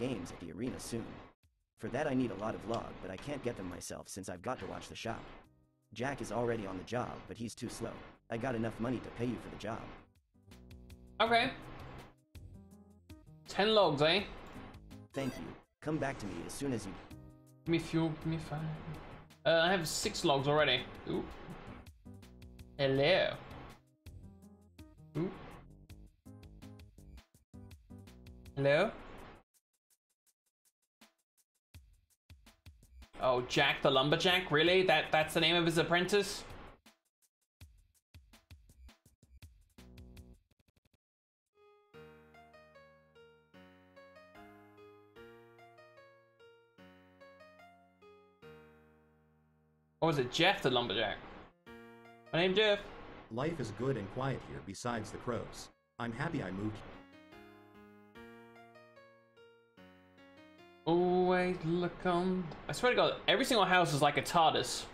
games at the arena soon. For that I need a lot of log, but I can't get them myself since I've got to watch the shop. Jack is already on the job, but he's too slow. I got enough money to pay you for the job. Okay. 10 logs, eh? Thank you. Come back to me as soon as you... Give me fuel, give me fire. Uh, I have six logs already. Ooh. Hello. Ooh. Hello? Oh, Jack the Lumberjack? Really? That That's the name of his apprentice? Or was it Jeff the Lumberjack? My name's Jeff. Life is good and quiet here besides the crows. I'm happy I moved. Always look on. I swear to God, every single house is like a TARDIS.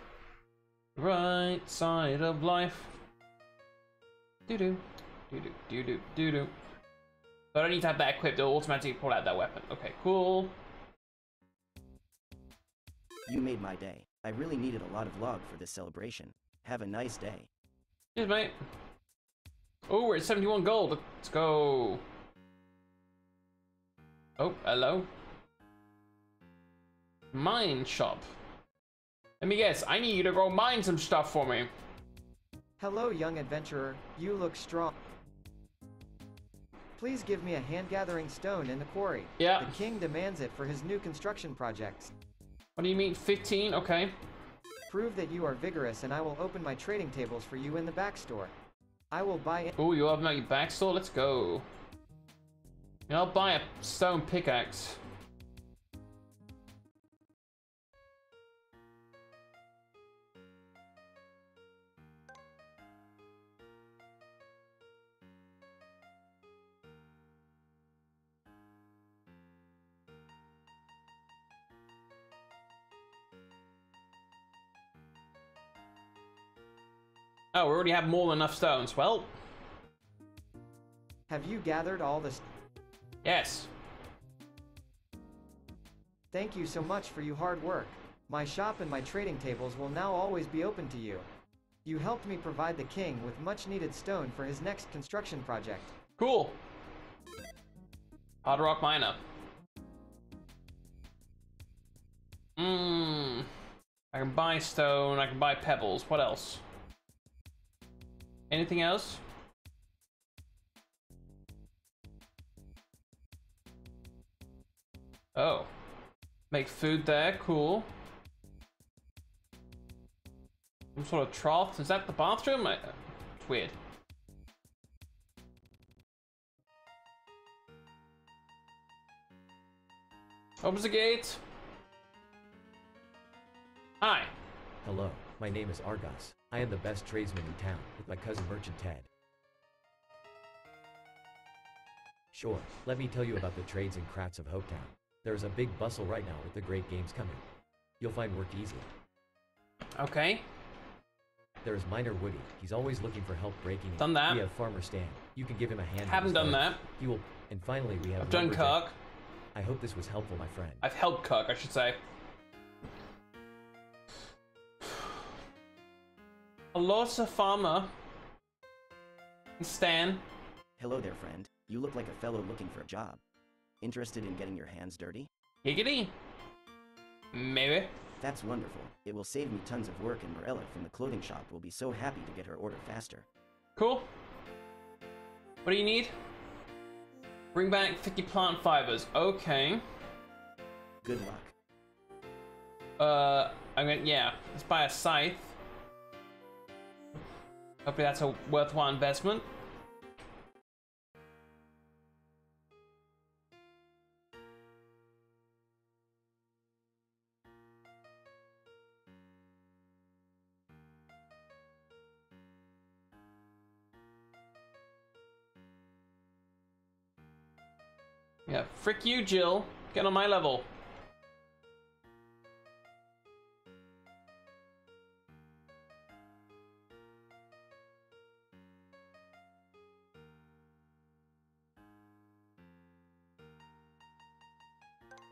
Right side of life. Doo doo. Doo doo. Doo doo. Doo doo. But I don't need to have that equipped, it'll automatically pull out that weapon. Okay, cool. You made my day. I really needed a lot of log for this celebration. Have a nice day. Cheers, mate. Oh, we're at 71 gold. Let's go. Oh, hello. Mine shop. Let me guess, I need you to go mine some stuff for me. Hello, young adventurer. You look strong. Please give me a hand-gathering stone in the quarry. Yeah. The king demands it for his new construction projects. What do you mean, 15? Okay. Prove that you are vigorous and I will open my trading tables for you in the back store. I will buy Oh, you have my back store? Let's go. I'll buy a stone pickaxe. Oh, we already have more than enough stones. Well, Have you gathered all the... yes. Thank you so much for your hard work. My shop and my trading tables will now always be open to you. You helped me provide the king with much needed stone for his next construction project. Cool. Hard rock miner. Mmm. I can buy stone, I can buy pebbles. What else? Anything else? Oh. Make food there, cool. Some sort of trough. Is that the bathroom? I, it's weird. Opens the gate. Hi. Hello, my name is Argos. I am the best tradesman in town, with my cousin Merchant Ted. Sure, let me tell you about the trades and crafts of Hopetown. There is a big bustle right now with the great games coming. You'll find work easy. Okay. There is Miner Woody. He's always looking for help breaking in. Done that. We have Farmer Stan. You can give him a hand. Haven't done that. He will. And finally, we have. I've done. Kirk. I hope this was helpful, my friend. I've helped Kirk, I should say. Sir Farmer. Stan. Hello there, friend. You look like a fellow looking for a job. Interested in getting your hands dirty? Giggity. Maybe. That's wonderful. It will save me tons of work and Morella from the clothing shop will be so happy to get her order faster. Cool. What do you need? Bring back 50 plant fibers. Okay. Good luck. Uh, I'm gonna, yeah, let's buy a scythe. Hopefully that's a worthwhile investment. Yeah, frick you, Jill. Get on my level.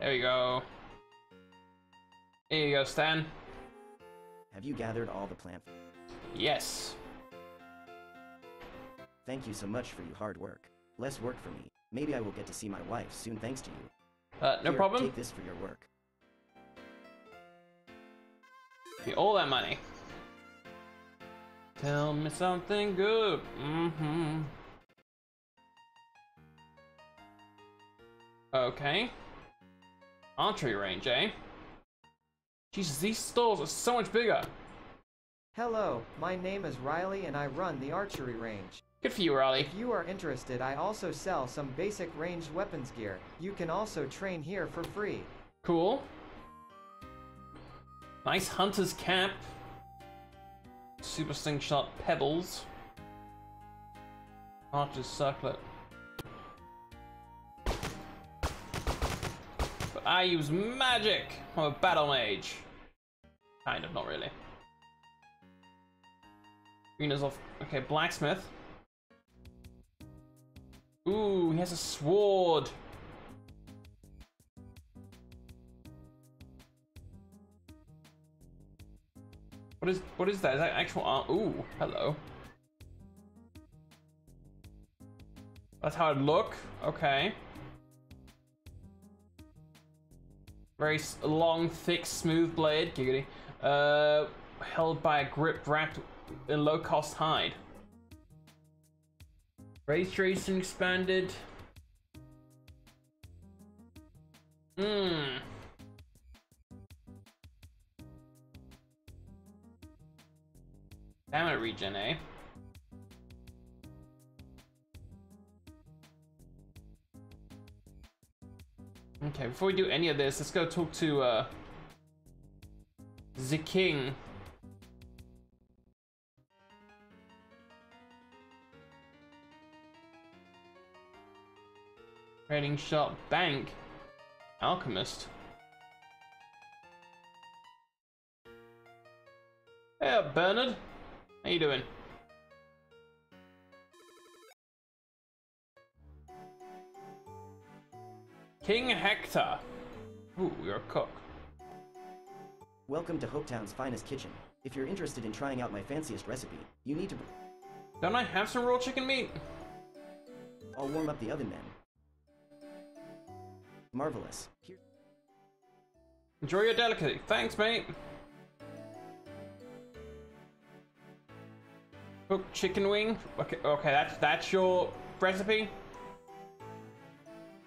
There we go. Here you go, Stan. Have you gathered all the plant? Yes. Thank you so much for your hard work. Less work for me. Maybe I will get to see my wife soon thanks to you. Uh, no Here, problem. Take this for your work. Me all that money. Tell me something good. Mm-hmm. Okay. Archery range, eh? Jesus, these stores are so much bigger. Hello, my name is Riley and I run the archery range. Good for you, Riley. If you are interested, I also sell some basic ranged weapons gear. You can also train here for free. Cool. Nice hunter's cap. Super slingshot pebbles. Archer's circlet. I use magic. I'm a battle mage. Kind of, not really. Green is off. Okay, blacksmith. Ooh, he has a sword. What is what is that? Is that actual arm? Ooh, hello. That's how it look. Okay. Very long, thick, smooth blade. Giggity. Uh, held by a grip wrapped in low-cost hide. Ray tracing expanded. Hmm. Stamina regen, eh? Okay, before we do any of this, let's go talk to uh the king. Trading shop bank. Alchemist. Hey, Bernard. How you doing? King Hector. Ooh, you're a cook. Welcome to Hopetown's finest kitchen. If you're interested in trying out my fanciest recipe, you need to. Don't I have some raw chicken meat? I'll warm up the oven then. Marvelous. Here. Enjoy your delicacy. Thanks, mate. Cooked chicken wing. Okay, okay, that's that's your recipe.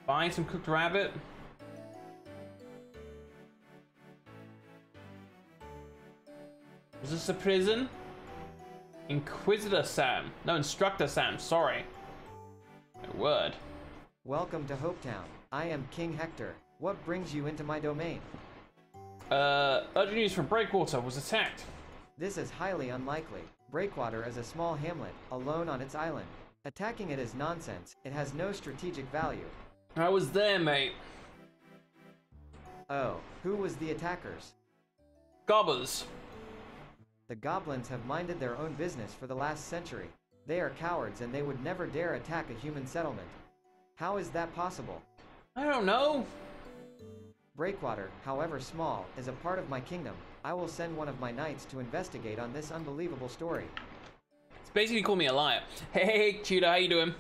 Buying some cooked rabbit. Is this a prison? Inquisitor Sam. No, Instructor Sam, sorry. My word. Welcome to Hopetown. I am King Hector. What brings you into my domain? Uh, urgent news from Breakwater was attacked. This is highly unlikely. Breakwater is a small hamlet, alone on its island. Attacking it is nonsense. It has no strategic value. I was there, mate. Oh, who was the attackers? Gobbers. The goblins have minded their own business for the last century. They are cowards and they would never dare attack a human settlement. How is that possible? I don't know. Breakwater, however small, is a part of my kingdom. I will send one of my knights to investigate on this unbelievable story. It's basically called me a liar. Hey, Tudor, how you doing?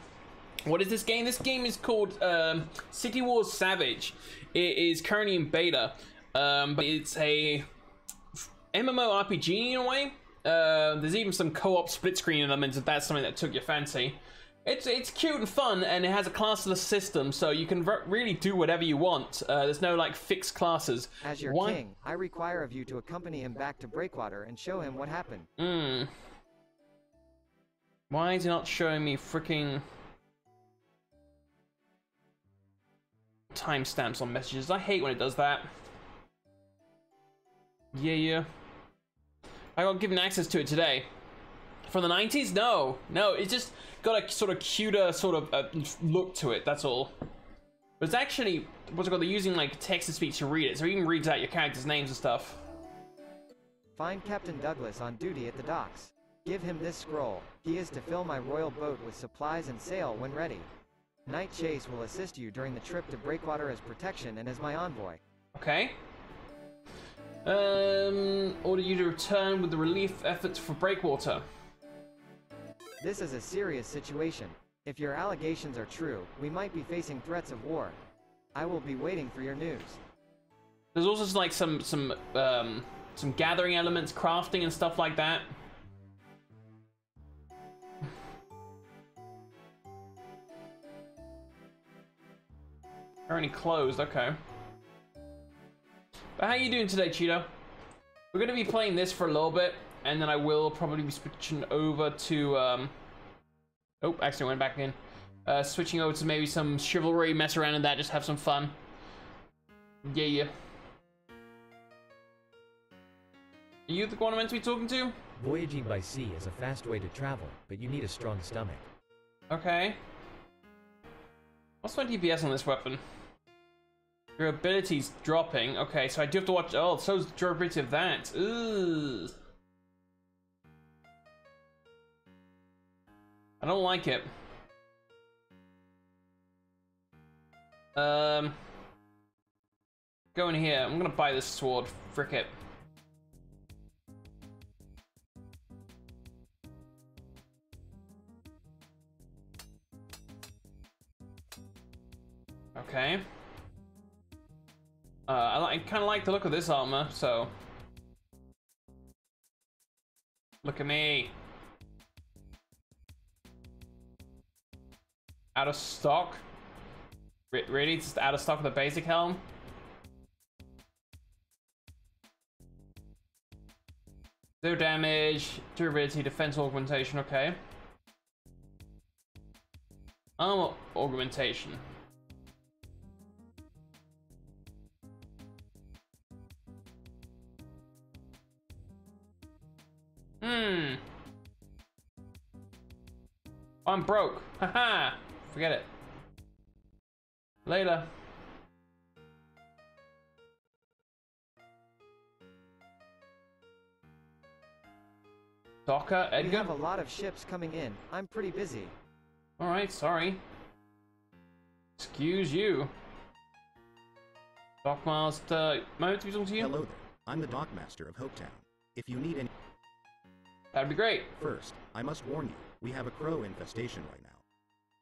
What is this game? This game is called um, Citywars Savage. It is currently in beta, um, but it's a MMORPG in a way. Uh, there's even some co-op split screen elements if that's something that took your fancy. It's it's cute and fun, and it has a classless system, so you can re- really do whatever you want. Uh, there's no like fixed classes. As your Why- king, I require of you to accompany him back to Breakwater and show him what happened. Hmm. Why is he not showing me freaking timestamps on messages? I hate when it does that. Yeah, yeah. I got given access to it today. From the 90s? No, no. It's just got a sort of cuter sort of uh, look to it. That's all. But it's actually what's it called? They're using like text to speech to read it, so it even reads out your characters' names and stuff. Find Captain Douglas on duty at the docks. Give him this scroll. He is to fill my royal boat with supplies and sail when ready. Knight Chase will assist you during the trip to Breakwater as protection and as my envoy. Okay. Um, order you to return with the relief efforts for Breakwater. This is a serious situation. If your allegations are true, we might be facing threats of war. I will be waiting for your news. There's also like some some um some gathering elements, crafting and stuff like that. Currently closed. Okay. But how you doing today, Cheeto? We're gonna be playing this for a little bit, and then I will probably be switching over to um. Oh, actually went back in. Uh, switching over to maybe some chivalry, mess around in that, just have some fun. Yeah, yeah. Are you the one I'm meant to be talking to? Voyaging by sea is a fast way to travel, but you need a strong stomach. Okay. What's my DPS on this weapon? Your ability's dropping. Okay, so I do have to watch. Oh, so's the durability of that. Ooh. I don't like it. Um. Go in here. I'm gonna buy this sword. Frick it. Okay. Uh, I, like, kind of like the look of this armor, so. Look at me. Out of stock? R really? Just out of stock with the basic helm? Zero damage, durability, defense augmentation, okay. Armor augmentation. I'm broke. Haha. Forget it. Later. Docker, We Edgar? have a lot of ships coming in. I'm pretty busy. Alright, sorry. Excuse you. Dockmaster, moment to be talking to you? Hello there. I'm the Dockmaster of Hopetown. If you need any That'd be great. first, I must warn you, we have a crow infestation right now.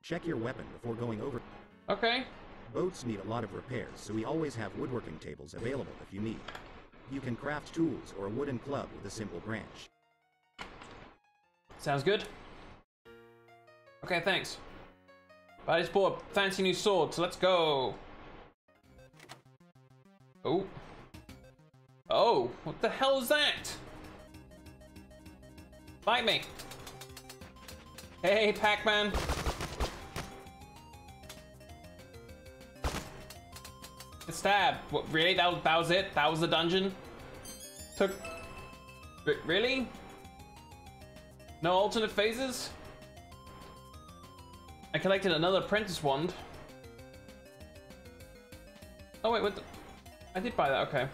Check your weapon before going over. Okay. Boats need a lot of repairs, so we always have woodworking tables available if you need. You can craft tools or a wooden club with a simple branch. Sounds good. Okay, thanks. I just bought a fancy new sword, so let's go. Oh. Oh, what the hell is that? Bite me. Hey, Pac-Man. Stab. What, really? That was, that was it? That was the dungeon? Took... Re- really? No alternate phases? I collected another apprentice wand. Oh wait, what the? I did buy that, okay.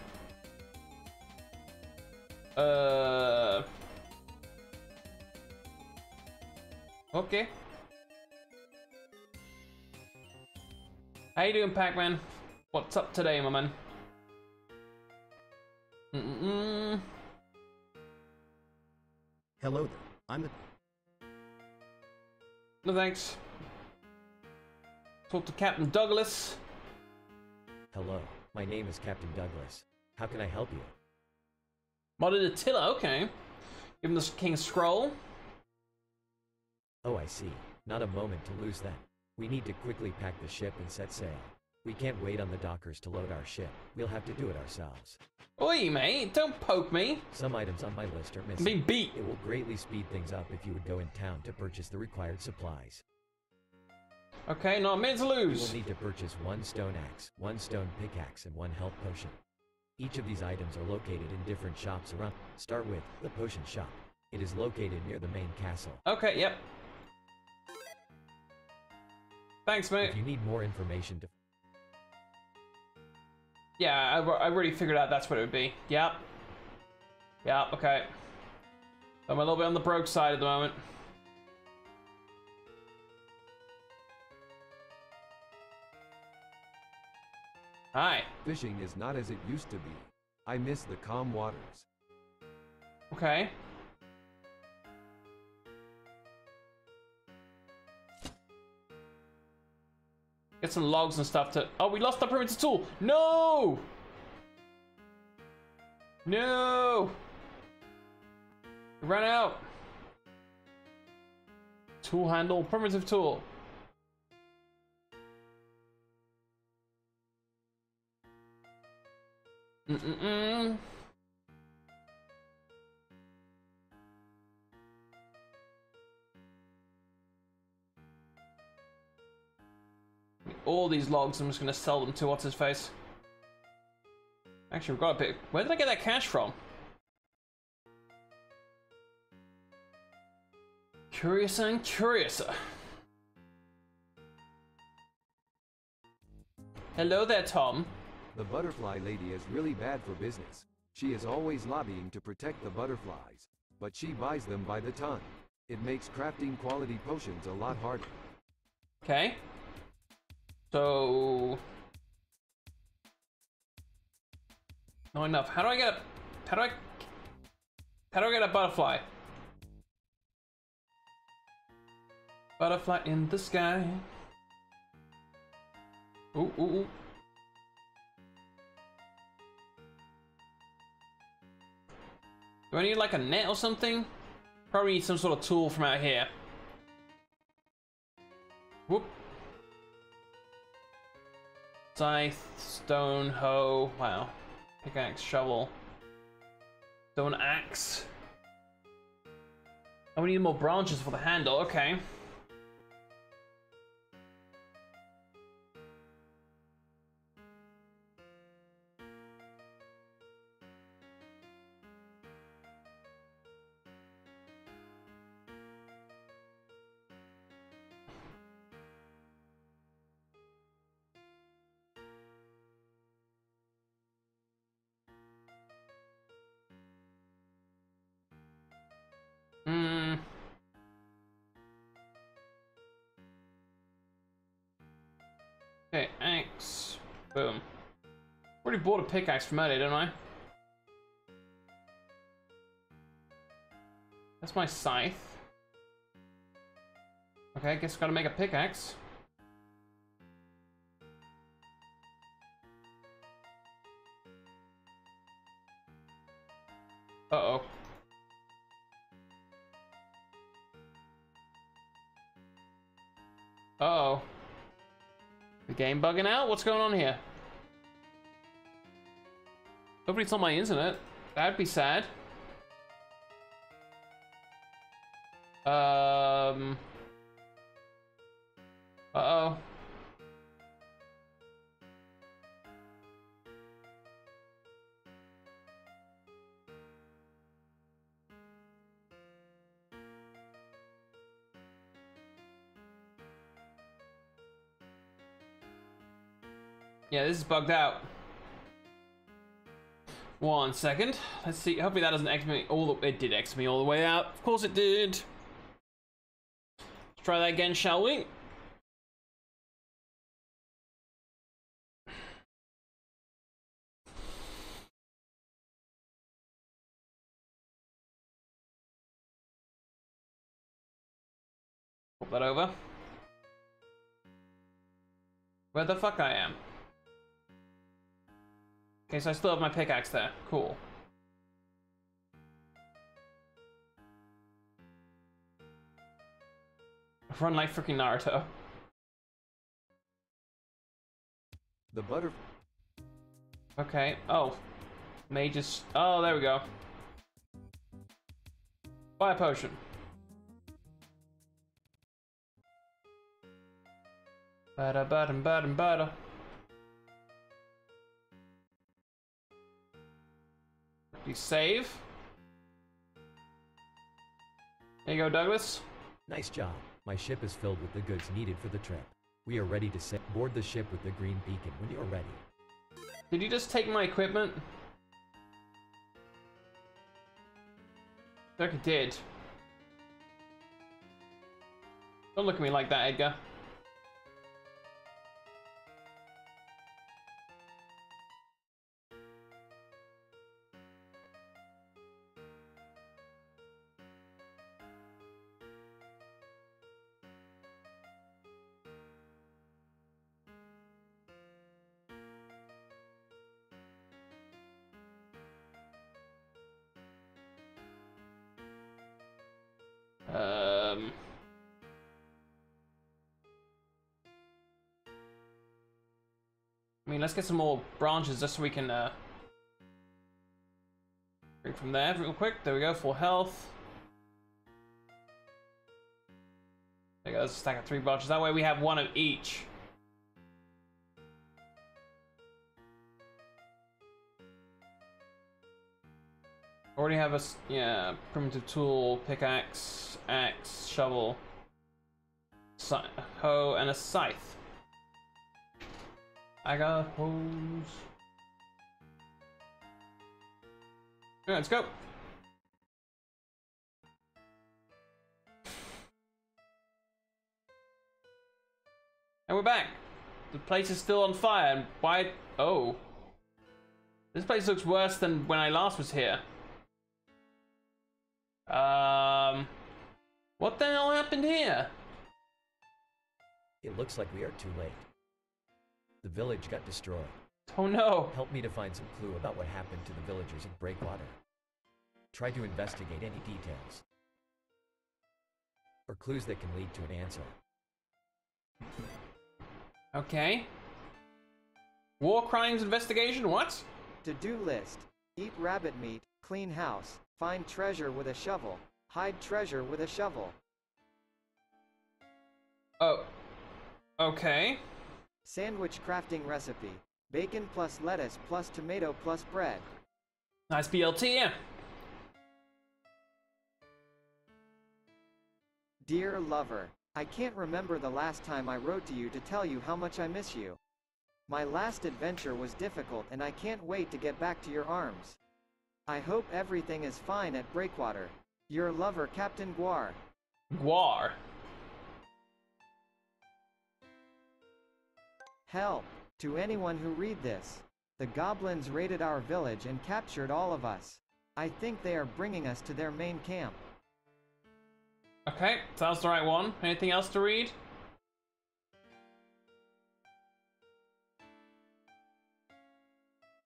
Uh... Okay. How you doing, Pac-Man? What's up today, my man? Mm-mm-mm. Hello there. I'm the No thanks. Talk to Captain Douglas. Hello, my name is Captain Douglas. How can I help you? Modded Attila, okay. Give him the King's Scroll. Oh, I see. Not a moment to lose then. We need to quickly pack the ship and set sail. We can't wait on the dockers to load our ship. We'll have to do it ourselves. Oi, mate, don't poke me. Some items on my list are missing. being beat. It will greatly speed things up if you would go in town to purchase the required supplies. Okay, not a minute to You will need to purchase one stone axe, one stone pickaxe, and one health potion. Each of these items are located in different shops around. Start with the potion shop. It is located near the main castle. Okay, yep. Thanks, mate. If you need more information to... Yeah, I, I already figured out that's what it would be. Yep. Yep, okay. I'm a little bit on the broke side at the moment. Hi. Fishing is not as it used to be. I miss the calm waters. Okay. Get some logs and stuff to. Oh, we lost our primitive tool. No. No. Ran out. Tool handle, primitive tool. Mm-mm-mm. All these logs, I'm just gonna sell them to what's his face. Actually, we've got a bit. Where did I get that cash from? Curious and curiouser. Hello there, Tom. The butterfly lady is really bad for business. She is always lobbying to protect the butterflies, but she buys them by the ton. It makes crafting quality potions a lot harder. Okay. So. Not enough. How do I get a. How do I. How do I get a butterfly? Butterfly in the sky. Ooh, ooh, ooh. Do I need like a net or something? Probably need some sort of tool from out here. Whoop. Scythe, stone, hoe, wow. Pickaxe, shovel. Stone axe. Oh, we need more branches for the handle, okay. Boom. Already bought a pickaxe from earlier, didn't I? That's my scythe. Okay, I guess gotta make a pickaxe. Game bugging out? What's going on here? Hopefully it's on my internet. That'd be sad. Um. Uh-oh. Yeah, this is bugged out. One second. Let's see. Hopefully that doesn't X me all the. It did X me all the way out. Of course it did. Let's try that again, shall we? Pop that over. Where the fuck I am? Okay, so I still have my pickaxe there. Cool. Run like freaking Naruto. The butter Okay. Oh. May just. Oh, there we go. Buy a potion. Bada bada bada bada. You save. There you go, Douglas. Nice job. My ship is filled with the goods needed for the trip. We are ready to sa- board the ship with the green beacon when you're ready. Did you just take my equipment? I think it did. Don't look at me like that, Edgar. Um. I mean, let's get some more branches just so we can uh, drink from there real quick. There we go, full health. There goes a stack of three branches. That way we have one of each. Already have a, yeah primitive tool, pickaxe, axe, shovel, hoe, and a scythe. I got hose. Alright, let's go. And we're back. The place is still on fire. And why? Oh. This place looks worse than when I last was here. Um. What the hell happened here? It looks like we are too late. The village got destroyed. Oh no. Help me to find some clue about what happened to the villagers of Breakwater. Try to investigate any details. Or clues that can lead to an answer. Okay. War crimes investigation? What? To-do list. Eat rabbit meat, clean house, find treasure with a shovel, hide treasure with a shovel. Oh. Okay. Sandwich crafting recipe. Bacon plus lettuce plus tomato plus bread. Nice BLT, yeah. Dear lover, I can't remember the last time I wrote to you to tell you how much I miss you. My last adventure was difficult and I can't wait to get back to your arms. I hope everything is fine at Breakwater. Your lover, Captain Guar. Guar. Help! To anyone who read this. The goblins raided our village and captured all of us. I think they are bringing us to their main camp. Okay, sounds the right one. Anything else to read?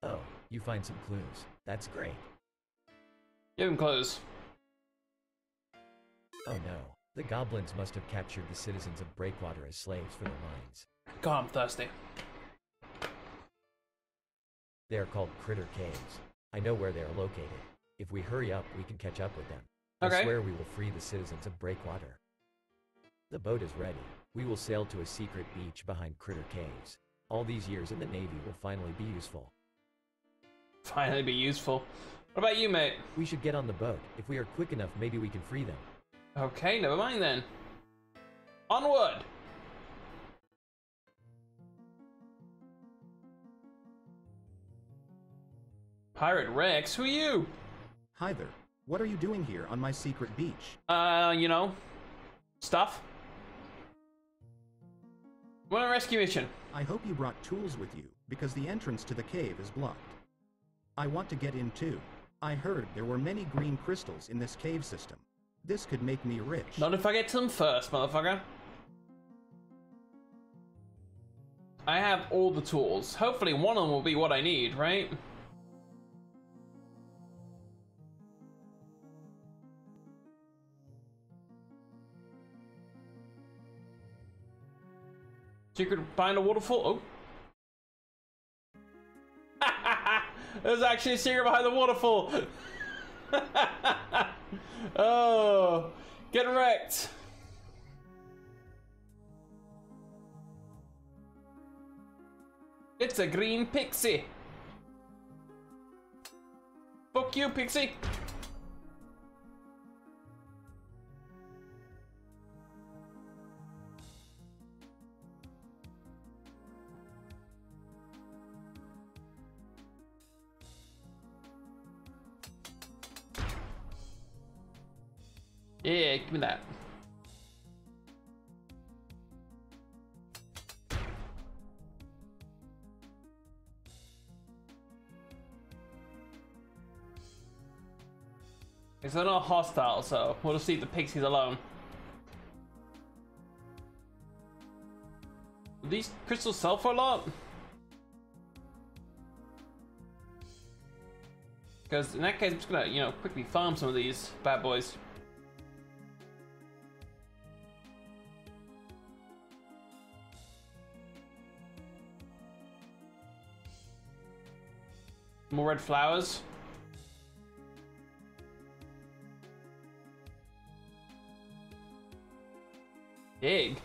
Oh, you find some clues. That's great. Give him clues. Oh no. The goblins must have captured the citizens of Breakwater as slaves for their mines. God, I'm thirsty. They are called Critter Caves. I know where they are located. If we hurry up, we can catch up with them. Okay. I swear we will free the citizens of Breakwater. The boat is ready. We will sail to a secret beach behind Critter Caves. All these years in the Navy will finally be useful. Finally be useful. What about you, mate? We should get on the boat. If we are quick enough, maybe we can free them. Okay, never mind then. Onward! Pirate Rex, who are you? Hi there. What are you doing here on my secret beach? Uh, you know, stuff. What a rescue mission? I hope you brought tools with you, because the entrance to the cave is blocked. I want to get in too. I heard there were many green crystals in this cave system. This could make me rich. Not if I get to them first, motherfucker. I have all the tools. Hopefully one of them will be what I need, right? Secret behind a waterfall. Oh. There's actually a secret behind the waterfall. oh, get wrecked. It's a green pixie. Fuck you, pixie. Yeah, give me that. It's not hostile, so we'll just leave the pixies alone. These crystals sell for a lot? Because in that case, I'm just gonna, you know, quickly farm some of these bad boys. More red flowers. Dig.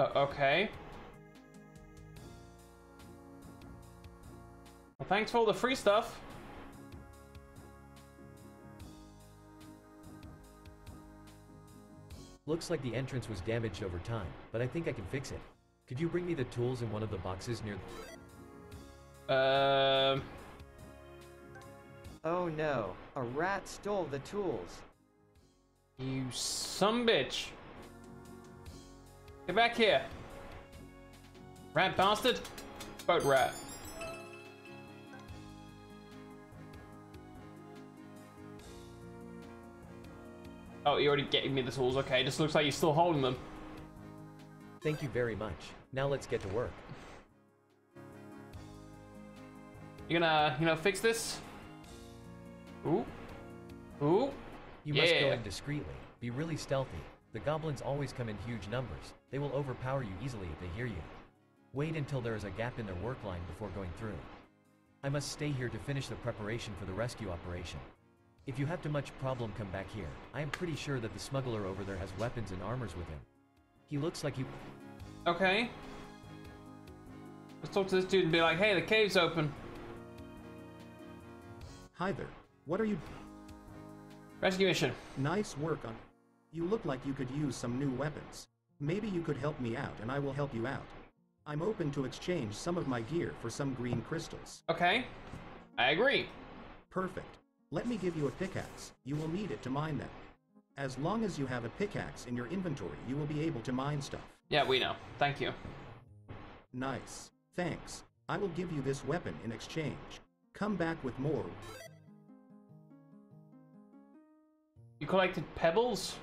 Uh, okay. Well, thanks for all the free stuff. Looks like the entrance was damaged over time, but I think I can fix it. Could you bring me the tools in one of the boxes near the. Um. Oh no, a rat stole the tools. You some bitch. Get back here. Rat bastard. Boat rat. Oh, you already gave me the tools. Okay, just looks like you're still holding them. Thank you very much. Now let's get to work. You gonna, you know, fix this? Ooh. Ooh. You must go in discreetly. Be really stealthy. The goblins always come in huge numbers. They will overpower you easily if they hear you. Wait until there is a gap in their work line before going through. I must stay here to finish the preparation for the rescue operation. If you have too much problem, come back here. I am pretty sure that the smuggler over there has weapons and armors with him. He looks like you. Okay. Let's talk to this dude and be like, hey, the cave's open. Hi there. What are you? Rescue mission. Nice work on. You look like you could use some new weapons. Maybe you could help me out and I will help you out. I'm open to exchange some of my gear for some green crystals. Okay. I agree. Perfect. Let me give you a pickaxe. You will need it to mine them. As long as you have a pickaxe in your inventory, you will be able to mine stuff. Yeah, we know. Thank you. Nice. Thanks. I will give you this weapon in exchange. Come back with more. You collected pebbles?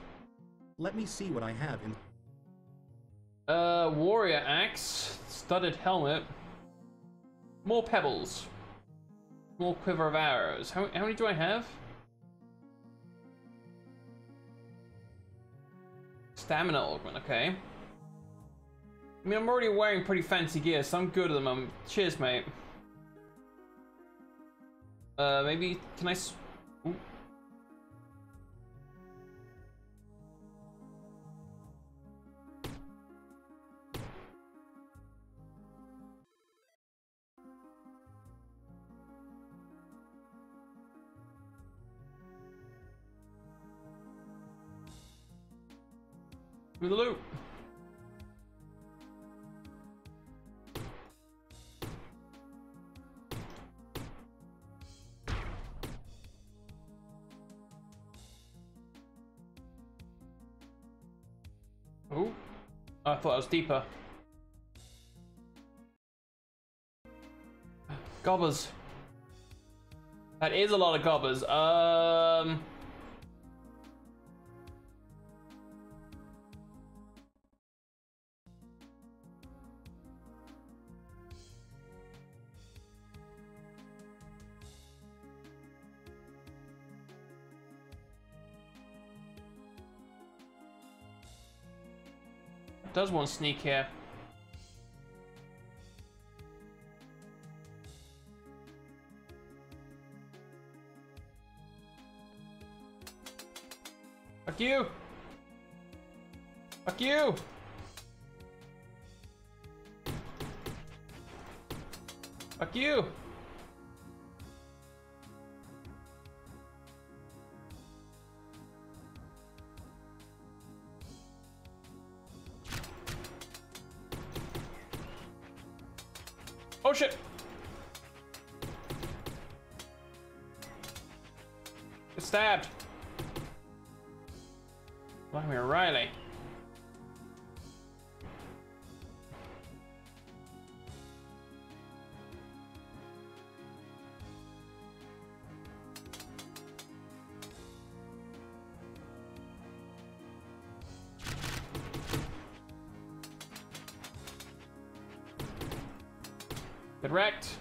Let me see what I have in. Uh, warrior axe, studded helmet, more pebbles, more quiver of arrows. How, how many do I have? Stamina augment, okay. I mean, I'm already wearing pretty fancy gear, so I'm good at the moment. Cheers, mate. Uh, maybe, can I... With the loot. Oh, I thought I was deeper. Gobbers. That is a lot of gobbers. Um. Does one sneak here? Fuck you! Fuck you! Fuck you! Correct.